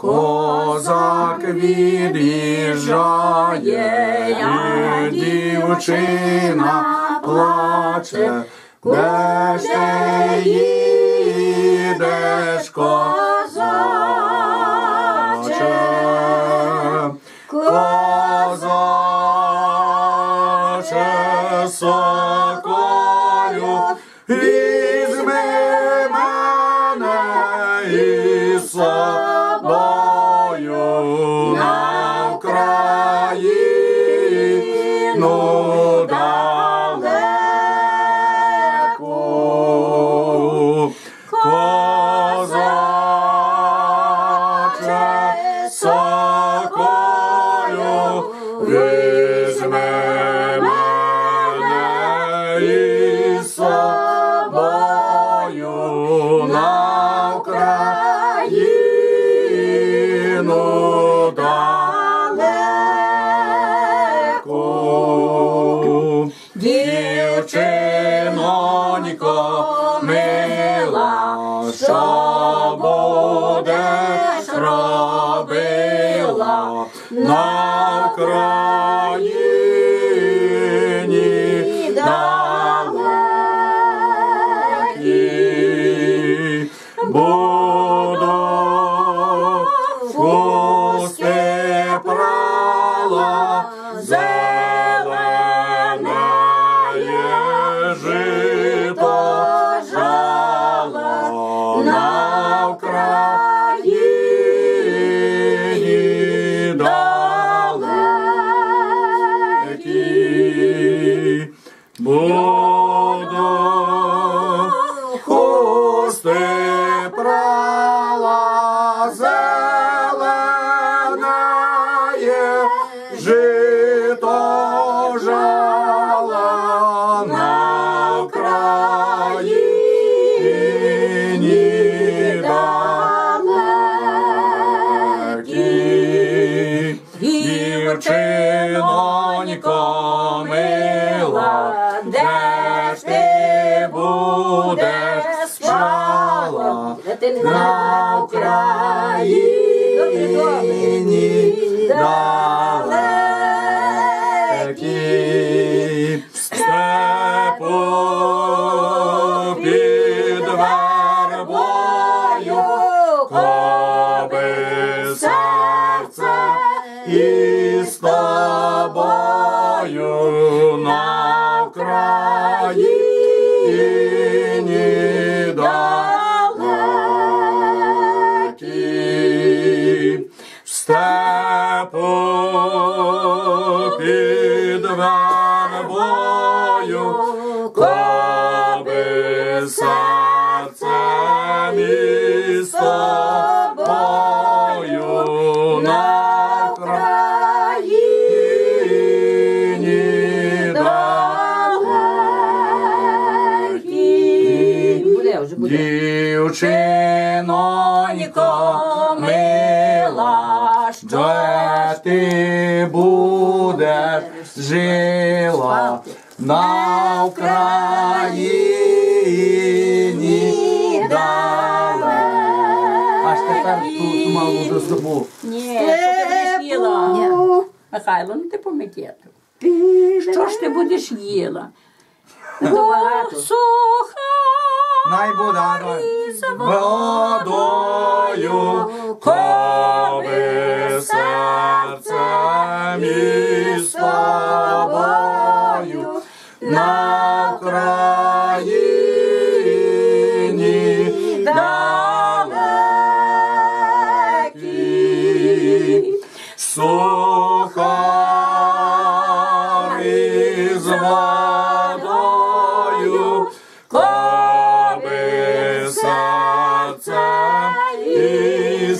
Козак від'їжджає, і дівчина плаче, де ж ти їдеш, козаче? Козаче, соколю, мила, що хусти прала зелене жито жала на Україні далекій. Дівчинонько мила, де ж ти на Україні Степу під вербою, коби тобою на далекій. Вже буде. Дівчинонько мила, що ти будеш жила на Україні далеко. Аж тепер тут мало до собою. Ні, що ти будеш їла? Михайло, ну ти помикету. Що ж ти будеш їла? Суха Найбударой водою, коби водою, клави серце і.